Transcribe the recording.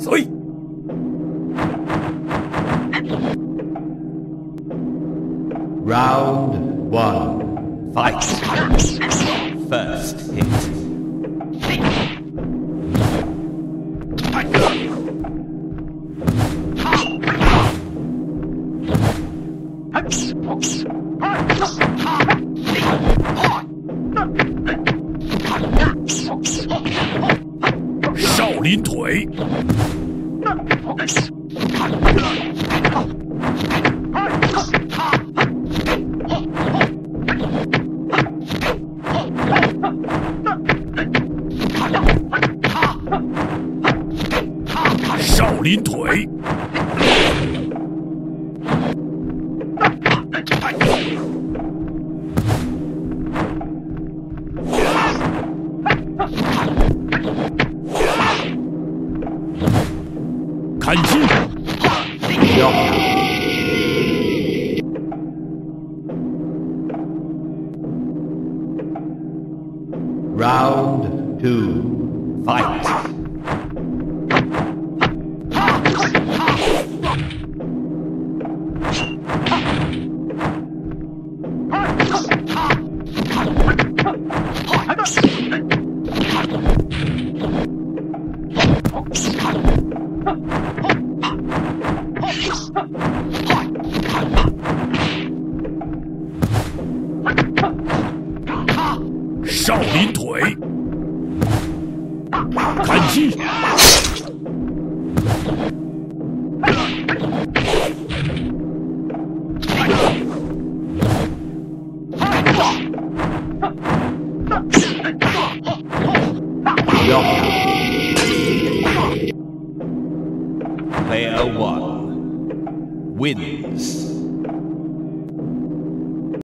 岁。Round one. Fight. First hit. “少林腿”。少林腿。肝心よっ Round 2 Fight 少林腿”。砍击。Player one wins.